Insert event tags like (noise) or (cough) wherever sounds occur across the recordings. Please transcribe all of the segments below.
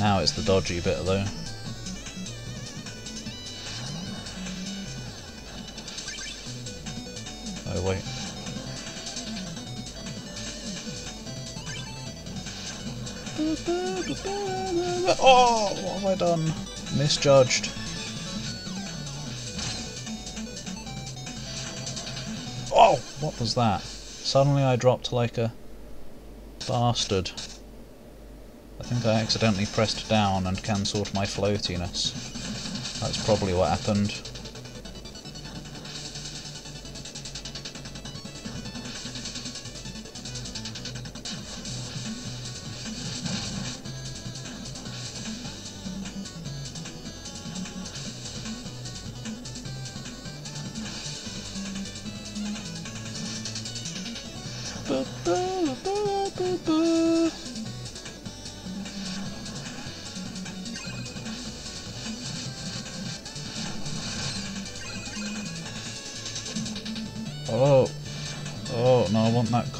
Now it's the dodgy bit though. Oh wait. Oh, what have I done? Misjudged. Oh, what was that? Suddenly I dropped like a bastard. I think I accidentally pressed down and cancelled my floatiness. That's probably what happened.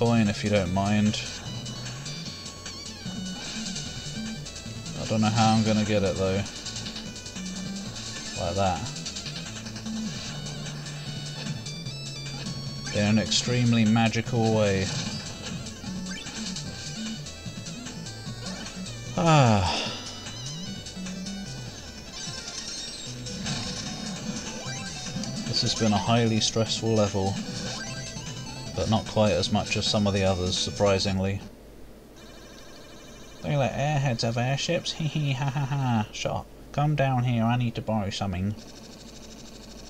Coin if you don't mind. I don't know how I'm gonna get it though. Like that. In an extremely magical way. Ah. This has been a highly stressful level, but not quite as much as some of the others, surprisingly. They let airheads have airships? (laughs) Hee hee ha ha ha. Shut. Come down here, I need to borrow something.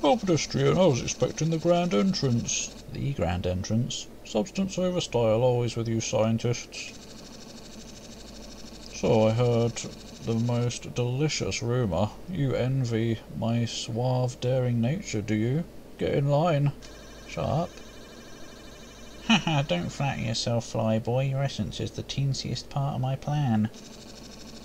Oh, pedestrian, I was expecting the grand entrance. The grand entrance. Substance over style, always with you scientists. So I heard the most delicious rumour. You envy my suave, daring nature, do you? Get in line. Shut up. Haha, (laughs) don't flatter yourself, flyboy. Your essence is the teensiest part of my plan.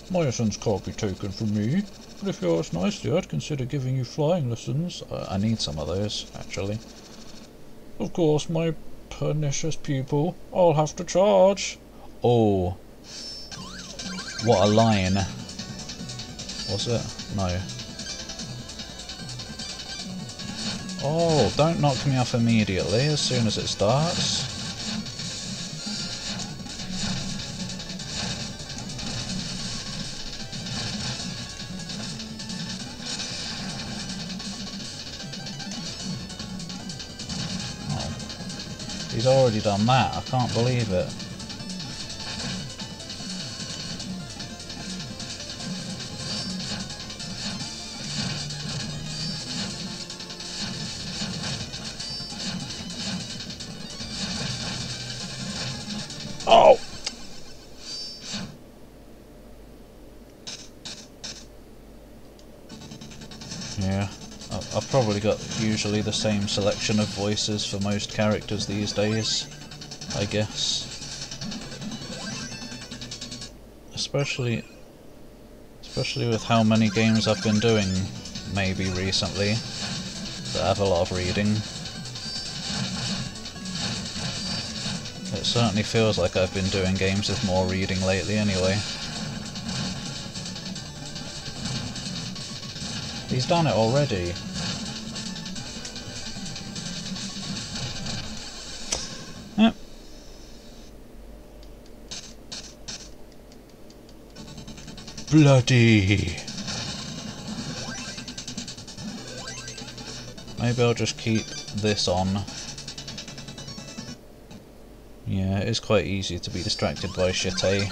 My essence can't be taken from me. But if you ask nicely, I'd consider giving you flying lessons. Uh, I need some of those, actually. Of course, my pernicious pupil. I'll have to charge. Oh. What a line. Was it? No. Oh, don't knock me off immediately as soon as it starts. He's already done that, I can't believe it. Usually the same selection of voices for most characters these days, I guess. Especially, especially with how many games I've been doing, maybe recently, that have a lot of reading. It certainly feels like I've been doing games with more reading lately anyway. He's done it already. Bloody. Maybe I'll just keep this on. Yeah, it is quite easy to be distracted by shit, eh?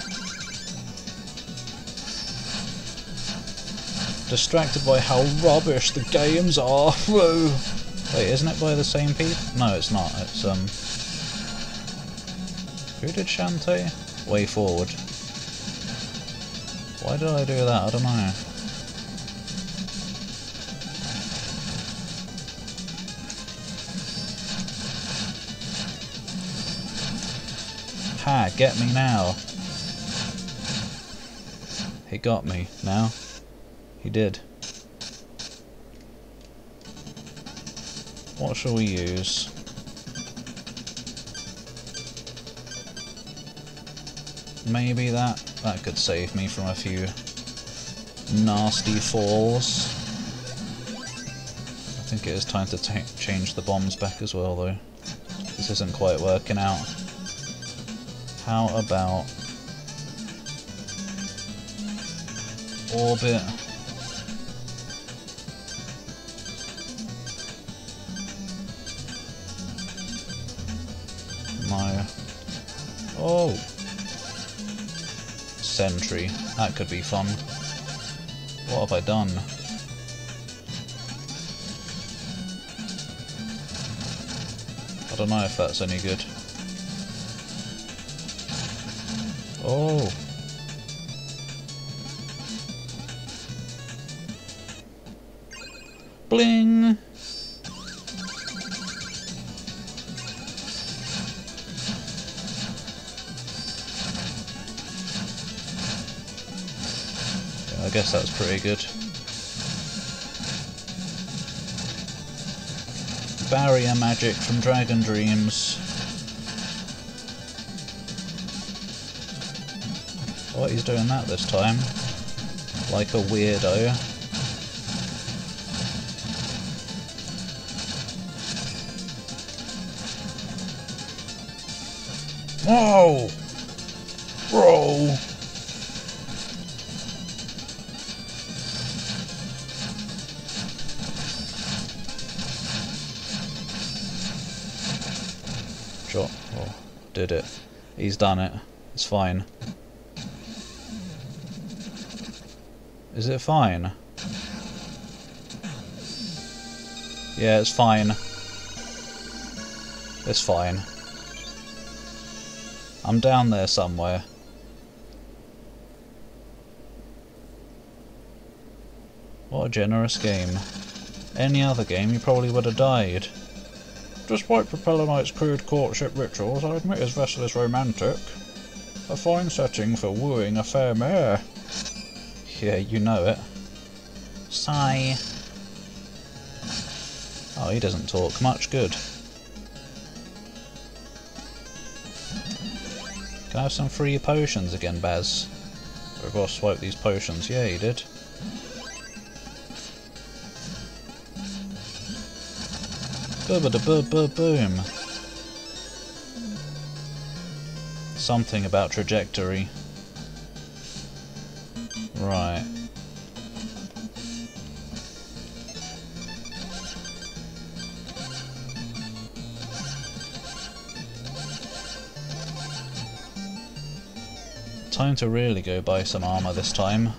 Distracted by how rubbish the games are. (laughs) Whoa. Wait, isn't it by the same people? No, it's not. It's um. Who did Shantae? WayForward. Why did I do that? I don't know. Ha, get me now. He got me now. He did. What shall we use? maybe that that could save me from a few nasty falls. I think it is time to change the bombs back as well though. This isn't quite working out. How about orbit my oh sentry. That could be fun. What have I done? I don't know if that's any good. Oh good. Barrier magic from Dragon Dreams. What he's doing that this time. Like a weirdo. Whoa! Bro! Did it. He's done it. It's fine. Is it fine? Yeah, it's fine. It's fine. I'm down there somewhere. What a generous game. Any other game, you probably would have died. Despite Propeller Knight's crude courtship rituals, I admit his vessel is romantic. A fine setting for wooing a fair mare. Yeah, you know it. Sigh. Oh, he doesn't talk much. Good. Can I have some free potions again, Baz? We've got to these potions. Yeah, you did. Boom. Something about trajectory. Right. Time to really go buy some armour this time.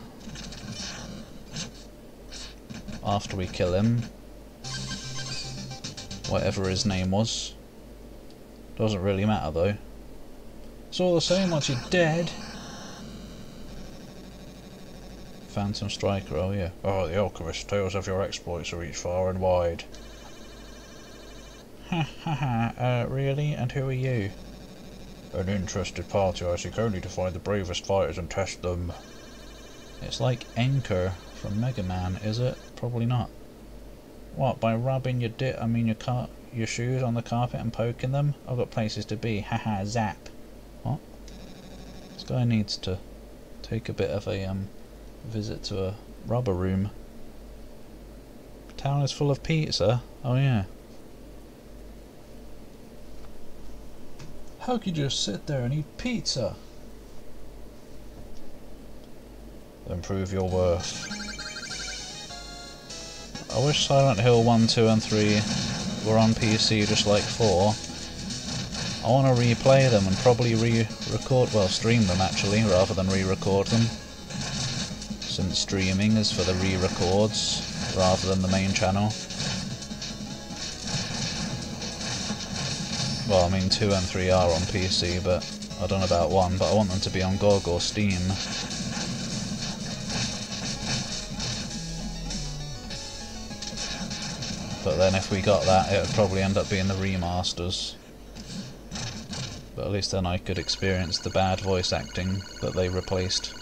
After we kill him. Whatever his name was. Doesn't really matter though. It's all the same once you're dead. Phantom Striker, oh yeah. Oh, the Alchemist, tales of your exploits reach far and wide. Ha ha ha, uh, really? And who are you? An interested party I seek only to find the bravest fighters and test them. It's like Enker from Mega Man, is it? Probably not. What, by rubbing your dit I mean your car your shoes on the carpet and poking them? I've got places to be. Haha, zap. What? This guy needs to take a bit of a um visit to a rubber room. town is full of pizza. Oh yeah. How could you just sit there and eat pizza? Then prove your worth. I wish Silent Hill 1, 2 and 3 were on PC just like 4. I want to replay them and probably re-record, well stream them actually, rather than re-record them. Since streaming is for the re-records, rather than the main channel. Well, I mean 2 and 3 are on PC, but I don't know about 1, but I want them to be on GOG or Steam. But then if we got that, it would probably end up being the remasters. But at least then I could experience the bad voice acting that they replaced.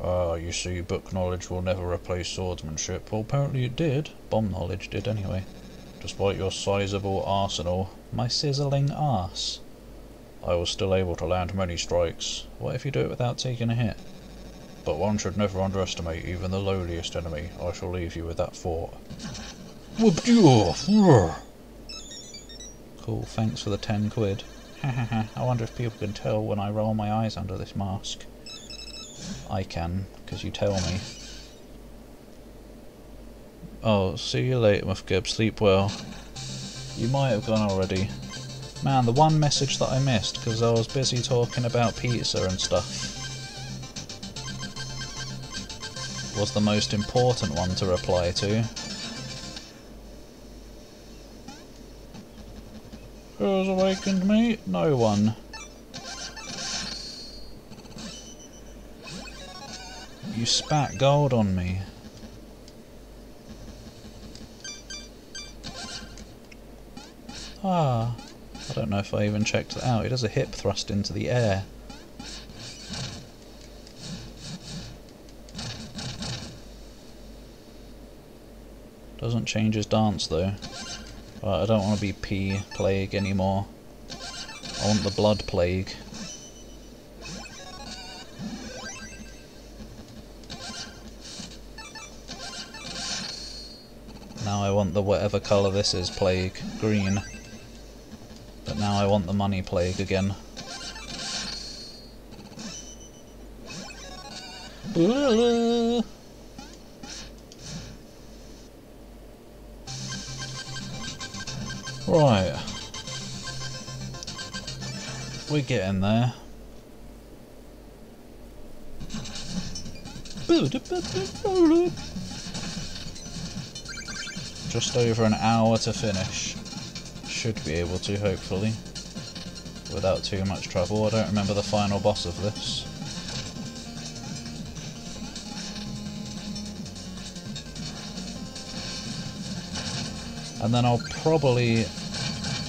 Ah, you see, book knowledge will never replace swordsmanship. Well, apparently it did. Bomb knowledge did, anyway. Despite your sizable arsenal, My sizzling arse. I was still able to land many strikes, What if you do it without taking a hit? But one should never underestimate even the lowliest enemy. I shall leave you with that thought. Cool, thanks for the 10 quid. I wonder if people can tell when I roll my eyes under this mask. I can, because you tell me. Oh, see you later, Muffgib. Sleep well. You might have gone already. Man, the one message that I missed, because I was busy talking about pizza and stuff, was the most important one to reply to. Who's awakened me? No one. You spat gold on me. Ah, I don't know if I even checked that out. It does a hip thrust into the air. Doesn't change his dance though. But I don't want to be P Plague anymore. I want the Blood Plague. Now I want the whatever colour this is plague, green. But now I want the money plague again. Right. We're getting there. Just over an hour to finish. Should be able to, hopefully. Without too much trouble. I don't remember the final boss of this. And then I'll probably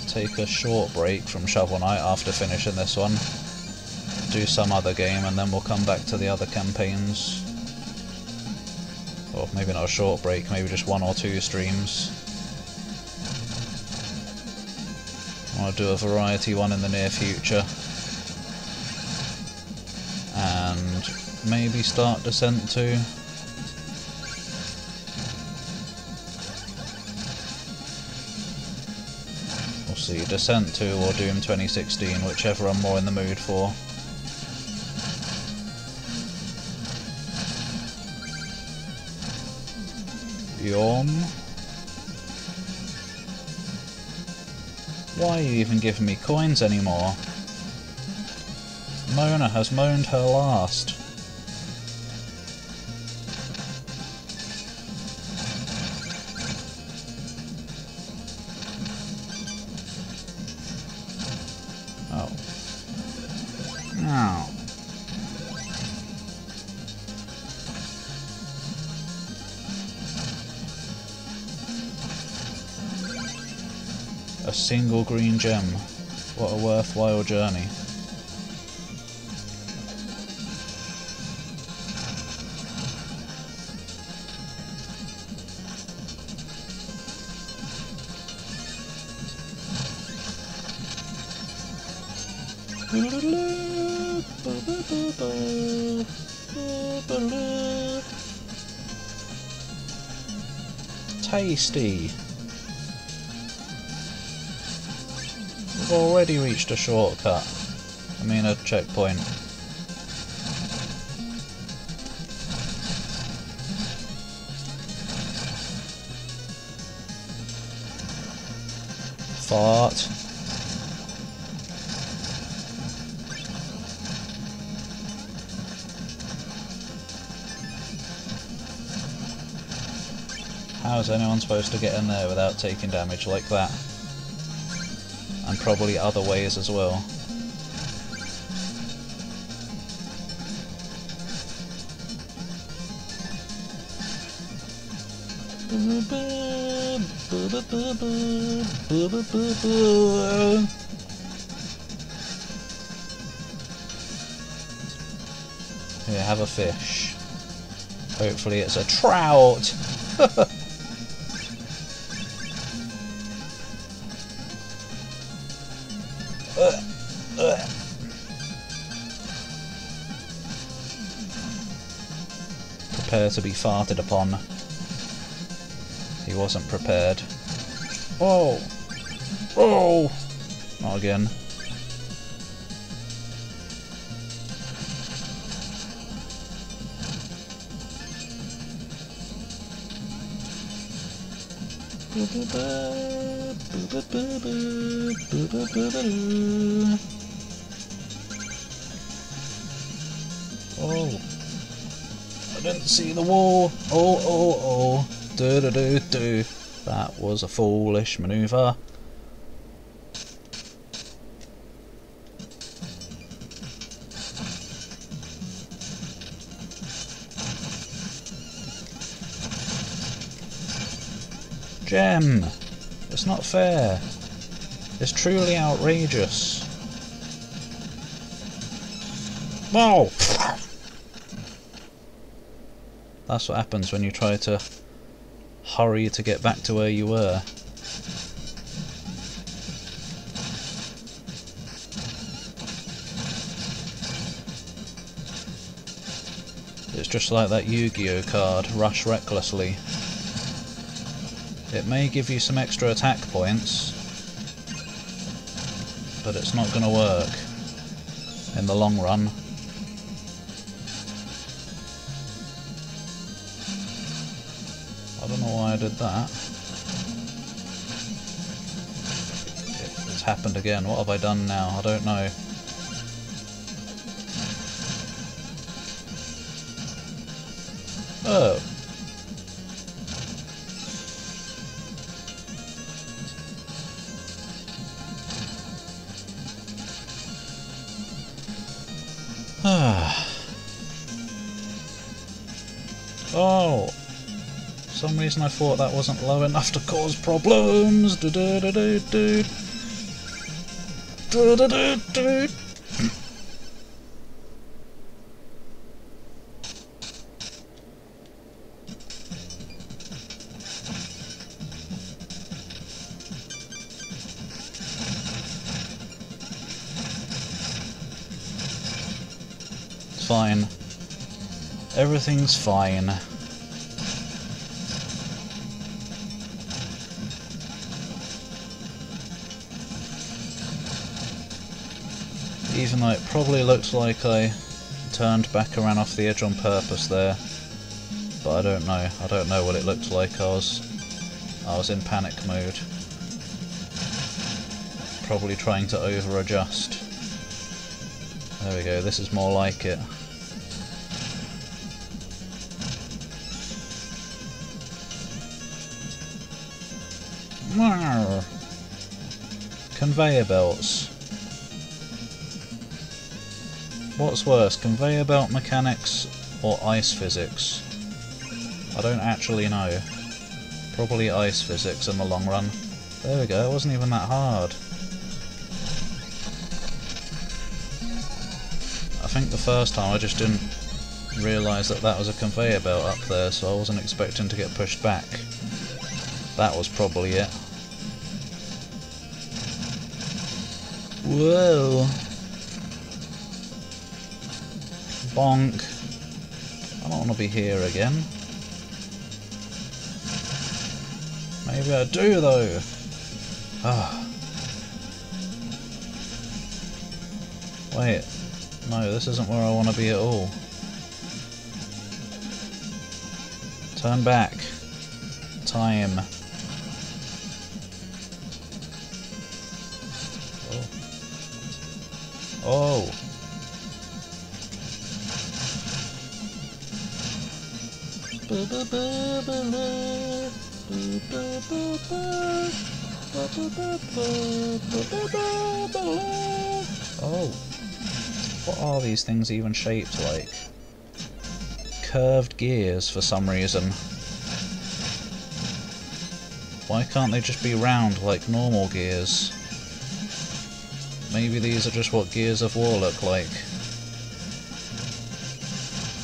take a short break from Shovel Knight after finishing this one. Do some other game and then we'll come back to the other campaigns. Or maybe not a short break, maybe just one or two streams. I'll do a variety one in the near future. And maybe start Descent 2. See, Descent 2 or Doom 2016, whichever I'm more in the mood for. Yom. Why are you even giving me coins anymore? Mona has moaned her last. Single green gem. What a worthwhile journey. Tasty. We've already reached a shortcut. I mean a checkpoint. Fart. How is anyone supposed to get in there without taking damage like that? Probably other ways as well. Here, have a fish. Hopefully it's a trout! (laughs) To be farted upon. He wasn't prepared. Oh! Oh! Not again. See the wall. Oh, oh, oh. Do do do do. That was a foolish manoeuvre. Gem! It's not fair. It's truly outrageous. Whoa! That's what happens when you try to hurry to get back to where you were. It's just like that Yu-Gi-Oh card, Rush Recklessly. It may give you some extra attack points, but it's not going to work in the long run. That. It's happened again. What have I done now? I don't know. Oh. Some reason I thought that wasn't low enough to cause problems. Do do do do do. Do do do do. fine. Everything's fine. Probably looked like I turned back and ran off the edge on purpose there. But I don't know. I don't know what it looked like. I was I was in panic mode. Probably trying to over adjust. There we go, this is more like it. Conveyor belts. What's worse, conveyor belt mechanics or ice physics? I don't actually know. Probably ice physics in the long run. There we go, it wasn't even that hard. I think the first time I just didn't realise that that was a conveyor belt up there, so I wasn't expecting to get pushed back. That was probably it. Whoa. Bonk. I don't want to be here again. Maybe I do though. Ah. Wait. No, this isn't where I want to be at all. Turn back. Time. Oh. Oh. Oh, what are these things even shaped like? Curved gears for some reason. Why can't they just be round like normal gears? Maybe these are just what Gears of War look like.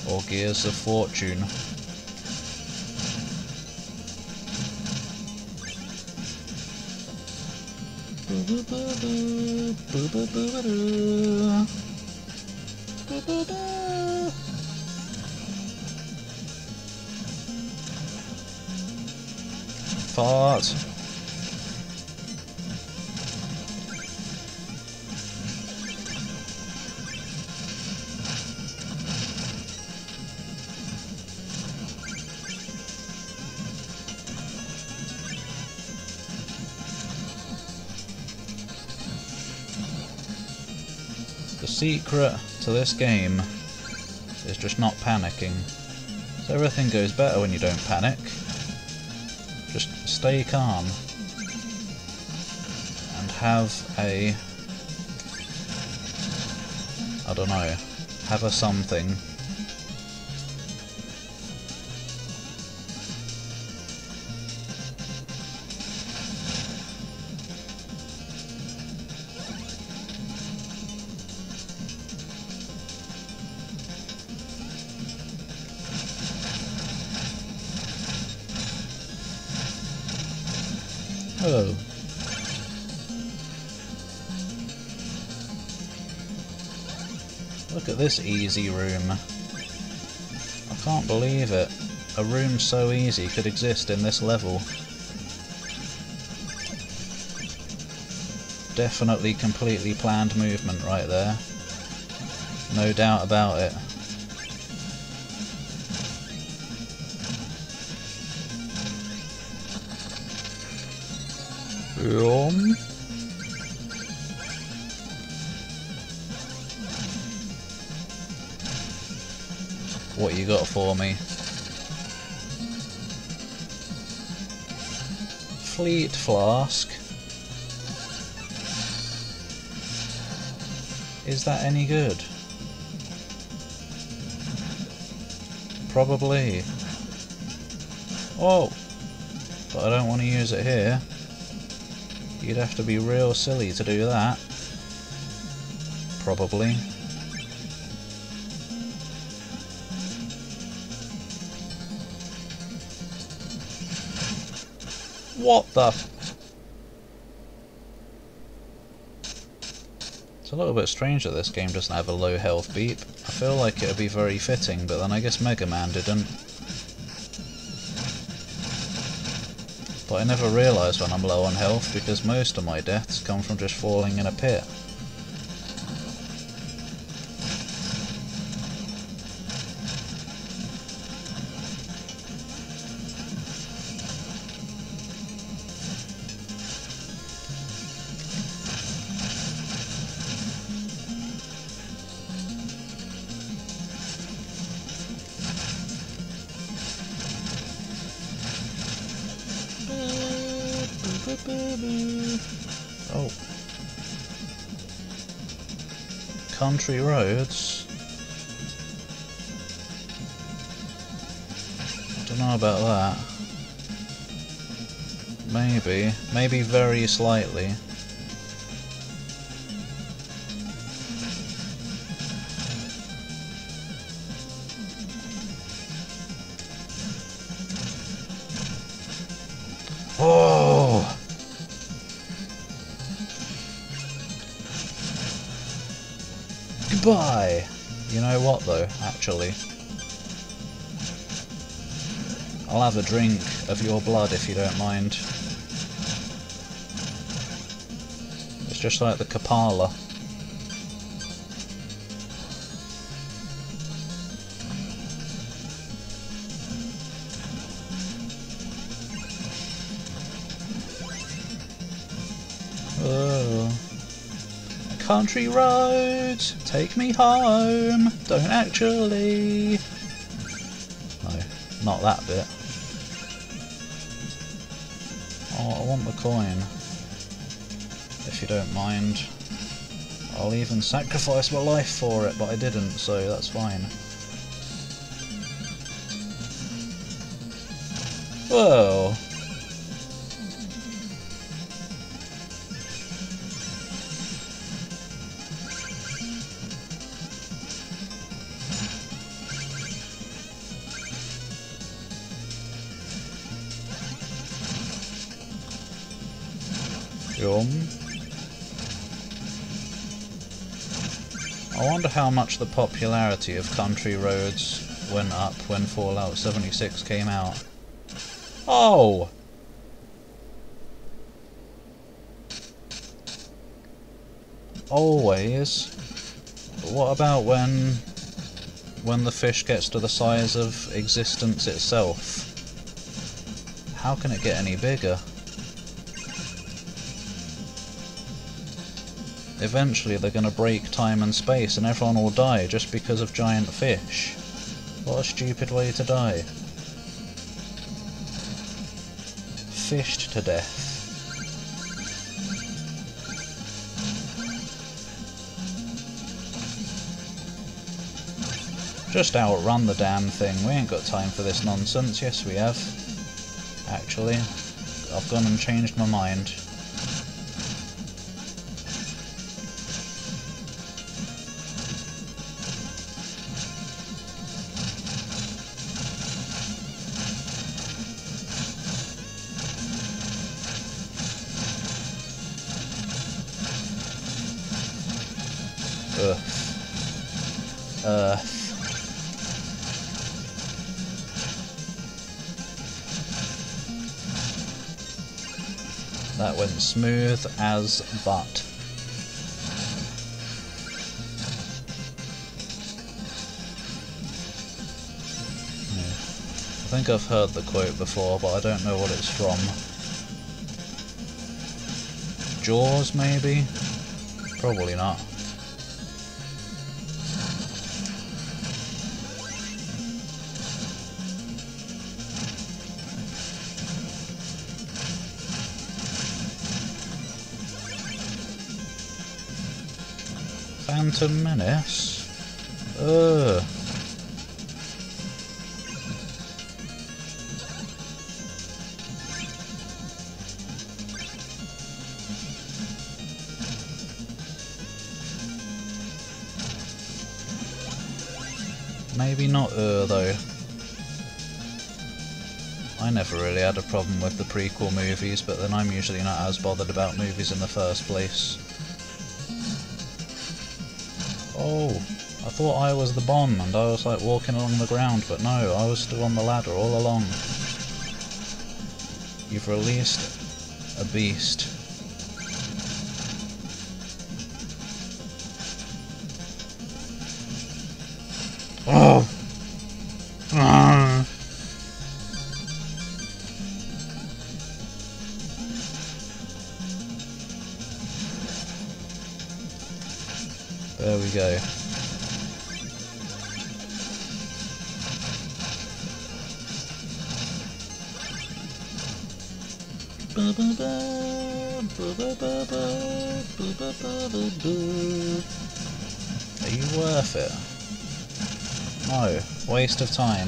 Or Gears of Fortune. Fart. Secret to this game is just not panicking. So everything goes better when you don't panic. Just stay calm. And have a... I don't know. Have a something. Oh. Look at this easy room. I can't believe it. A room so easy could exist in this level. Definitely completely planned movement right there. No doubt about it. Yum. What you got for me? Fleet flask. Is that any good? Probably. Oh! But I don't want to use it here. You'd have to be real silly to do that. Probably. What the? It's a little bit strange that this game doesn't have a low health beep. I feel like it would be very fitting, but then I guess Mega Man didn't. But I never realise when I'm low on health because most of my deaths come from just falling in a pit. Country roads. I don't know about that. Maybe. Maybe very slightly. Actually? I'll have a drink of your blood if you don't mind. It's just like the Kapala. Country roads, take me home. Don't actually. No, not that bit. Oh, I want the coin. If you don't mind. I'll even sacrifice my life for it, but I didn't, so that's fine. Whoa. film. I wonder how much the popularity of country roads went up when Fallout 76 came out. Oh! Always. But what about when... when the fish gets to the size of existence itself? How can it get any bigger? Eventually they're going to break time and space and everyone will die just because of giant fish. What a stupid way to die. Fished to death. Just outrun the damn thing. We ain't got time for this nonsense. Yes, we have. Actually, I've gone and changed my mind. That went smooth as butt. I think I've heard the quote before, but I don't know what it's from. Jaws, maybe? Probably not. Phantom Menace? Ugh. Maybe not uh though. I never really had a problem with the prequel movies, but then I'm usually not as bothered about movies in the first place. Oh, I thought I was the bomb and I was like walking along the ground, but no, I was still on the ladder all along. You've released a beast. Waste of time.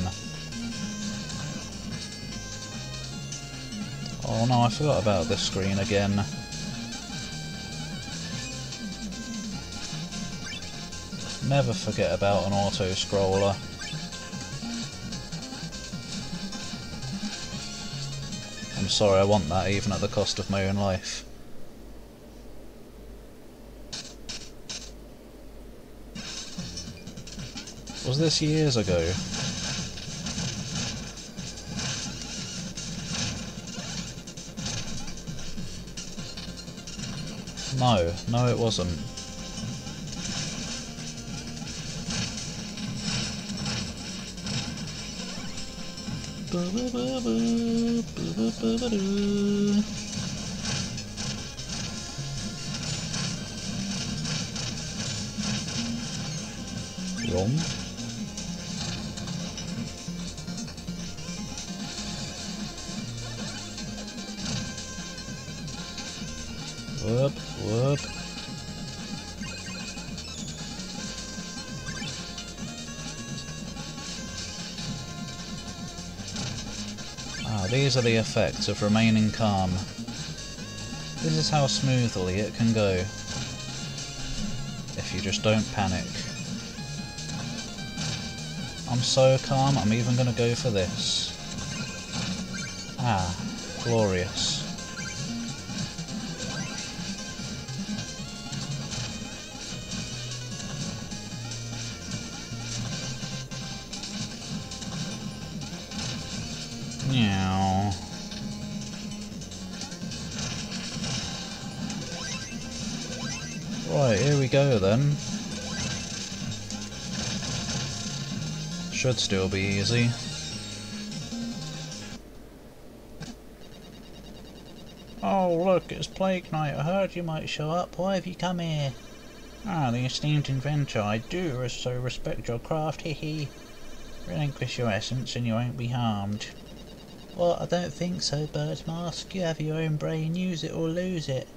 Oh no, I forgot about this screen again. Never forget about an auto-scroller. I'm sorry, I want that even at the cost of my own life. Was this years ago? No, no it wasn't. Wrong. These are the effects of remaining calm. This is how smoothly it can go. If you just don't panic. I'm so calm, I'm even gonna go for this. Ah, glorious. Should still be easy. Oh, look, it's Plague Knight. I heard you might show up. Why have you come here? Ah, the esteemed inventor. I do so respect your craft, hee hee. Relinquish your essence and you won't be harmed. Well, I don't think so, Bird Mask. You have your own brain. Use it or lose it.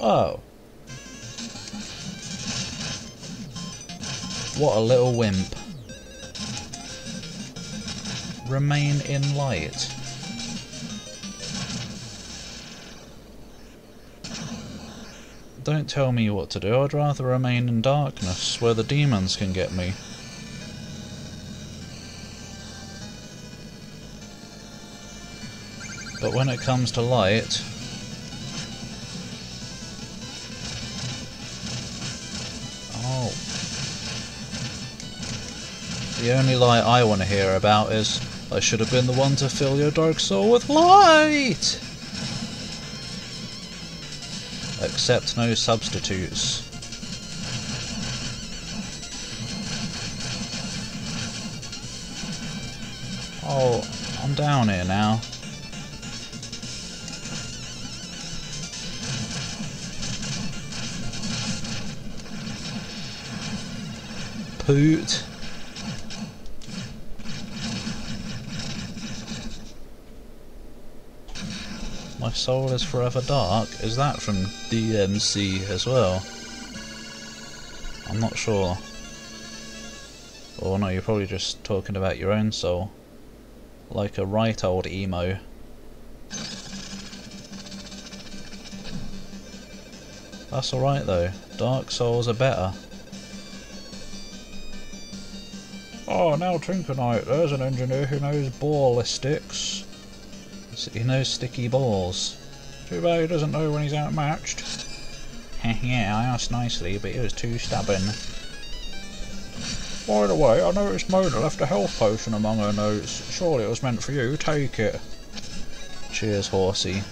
Oh. What a little wimp. Remain in light. Don't tell me what to do, I'd rather remain in darkness, where the demons can get me. But when it comes to light... Oh. The only light I want to hear about is, I should have been the one to fill your dark soul with light! Accept no substitutes. Oh, I'm down here now. Poot. My soul is forever dark. Is that from DMC as well? I'm not sure. Or no, you're probably just talking about your own soul. Like a right old emo. That's alright though. Dark souls are better. Oh, now Tinker Knight, there's an engineer who knows ballistics. He knows sticky balls. Too bad he doesn't know when he's outmatched. (laughs) yeah, I asked nicely, but he was too stubborn. By the way, I noticed Mona left a health potion among her notes. Surely it was meant for you. Take it. Cheers, horsey.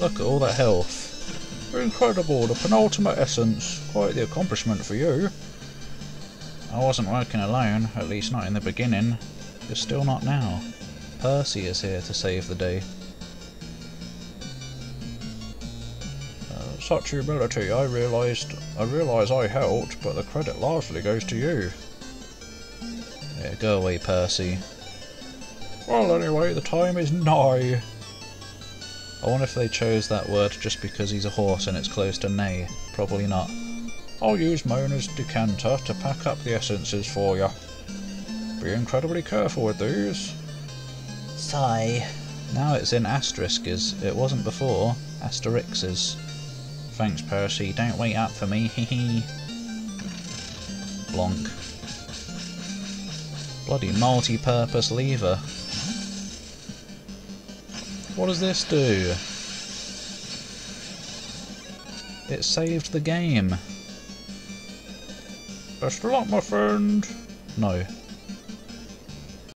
Look at all that health. Incredible, the penultimate essence. Quite the accomplishment for you. I wasn't working alone, at least not in the beginning. You're still not now. Percy is here to save the day. Uh, such humility, I realised I realise I helped, but the credit largely goes to you. Yeah, go away, Percy. Well, anyway, the time is nigh. I wonder if they chose that word just because he's a horse and it's close to neigh. Probably not. I'll use Mona's decanter to pack up the essences for you. Be incredibly careful with these. Sigh. Now it's in asterisks. It wasn't before. Asterixes. Thanks, Percy. Don't wait up for me. (laughs) Hee Blonk. Bloody multi-purpose lever. What does this do? It saved the game. Best of luck, my friend. No.